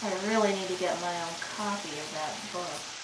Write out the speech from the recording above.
I really need to get my own copy of that book.